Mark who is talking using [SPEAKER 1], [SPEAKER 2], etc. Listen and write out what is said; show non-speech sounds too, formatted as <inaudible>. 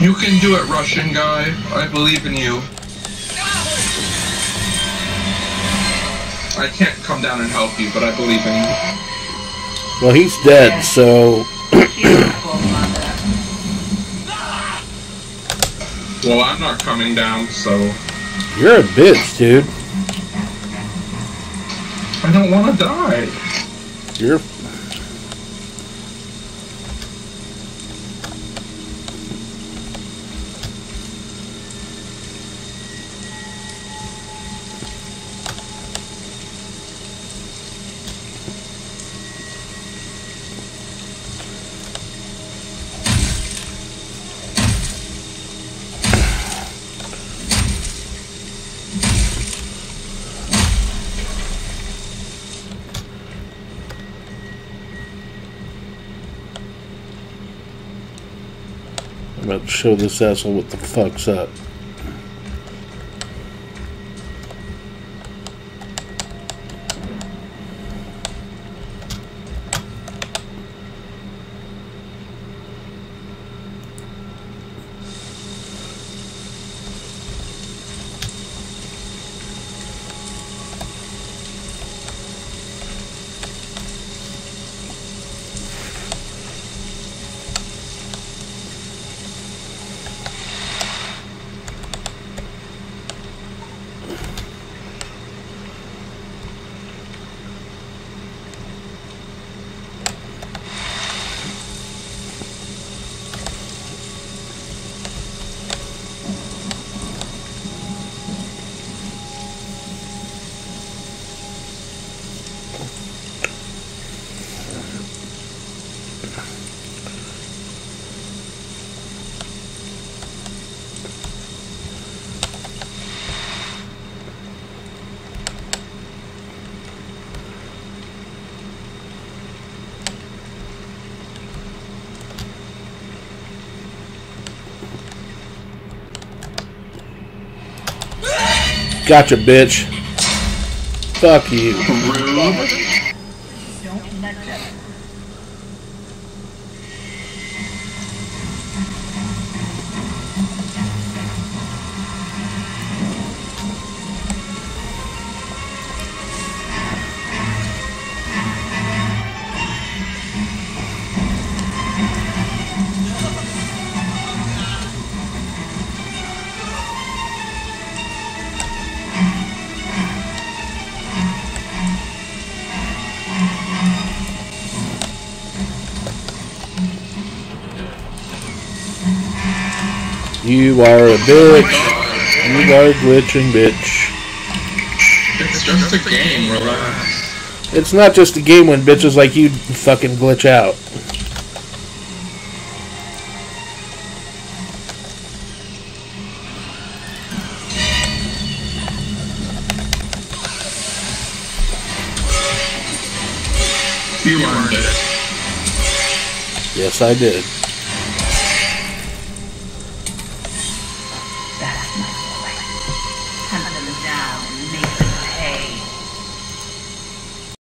[SPEAKER 1] You can do it, Russian guy. I believe in you. I can't come down and help you, but I believe in you.
[SPEAKER 2] Well, he's dead, so <coughs>
[SPEAKER 1] Well, I'm not coming down, so
[SPEAKER 2] you're a bitch, dude.
[SPEAKER 1] I don't want to die.
[SPEAKER 2] You're I'm about to show this asshole what the fuck's up. Gotcha, bitch. Fuck you. You are a bitch. You are a glitching bitch.
[SPEAKER 1] It's just a game, relax.
[SPEAKER 2] It's not just a game when bitches like you fucking glitch out.
[SPEAKER 1] You earned it.
[SPEAKER 2] Yes, I did.